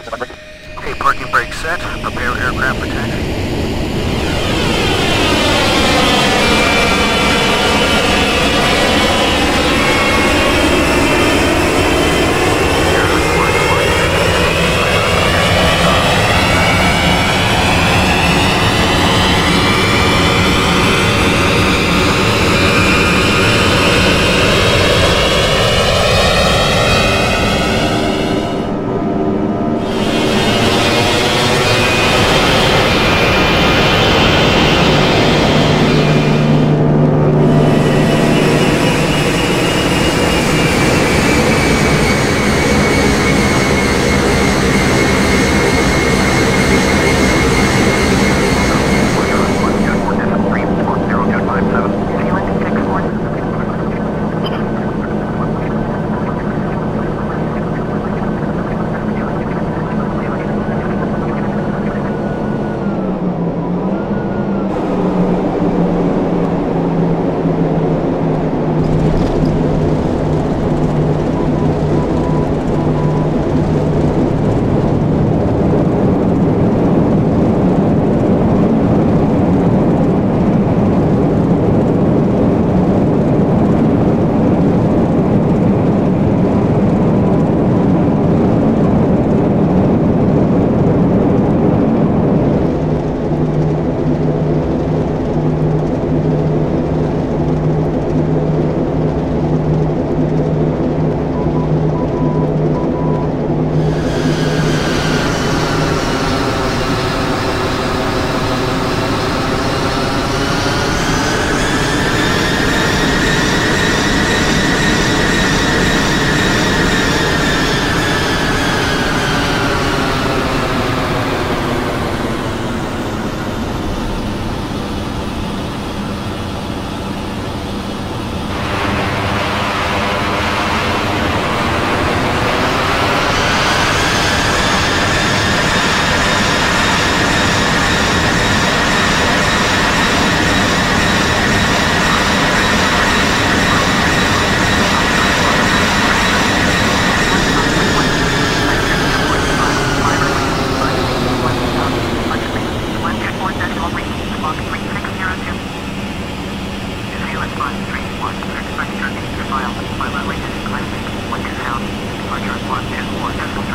Okay, parking brake set. Prepare aircraft for taxi. Roger. Surveillance line 3-1. Expect 13 miles by my latest classic. Lincoln Sound. Departure 124.